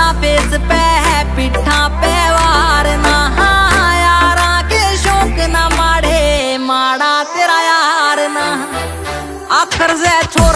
छोरा फेस पे है, पिठा पे वार ना। हाँ, यारा के शौक ना माड़े माड़ा तेरा यार ना। आखर से छोड़